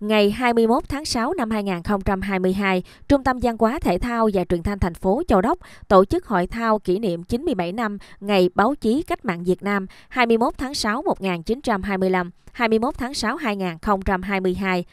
Ngày 21 tháng 6 năm 2022, Trung tâm Văn hóa Thể thao và Truyền thanh thành phố Châu Đốc tổ chức hội thao kỷ niệm 97 năm Ngày Báo chí Cách mạng Việt Nam 21 tháng 6 1925, 21 tháng 6 2022.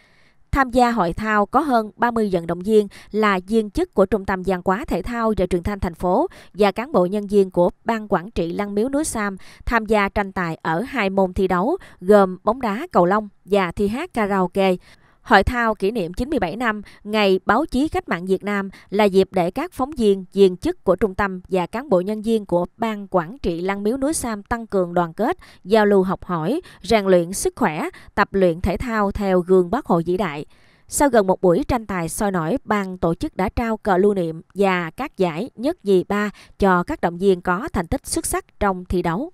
Tham gia hội thao có hơn 30 vận động viên là viên chức của Trung tâm Văn hóa Thể thao và Truyền thanh thành phố và cán bộ nhân viên của Ban Quản trị Lăng Miếu Núi Sam tham gia tranh tài ở hai môn thi đấu gồm bóng đá cầu lông và thi hát karaoke. Hội thao kỷ niệm 97 năm Ngày Báo chí Cách mạng Việt Nam là dịp để các phóng viên, viên chức của trung tâm và cán bộ nhân viên của Ban Quản trị Lăng Miếu Núi Sam tăng cường đoàn kết, giao lưu học hỏi, rèn luyện sức khỏe, tập luyện thể thao theo gương Bác Hồ vĩ đại. Sau gần một buổi tranh tài sôi nổi, ban tổ chức đã trao cờ lưu niệm và các giải nhất nhì ba cho các động viên có thành tích xuất sắc trong thi đấu.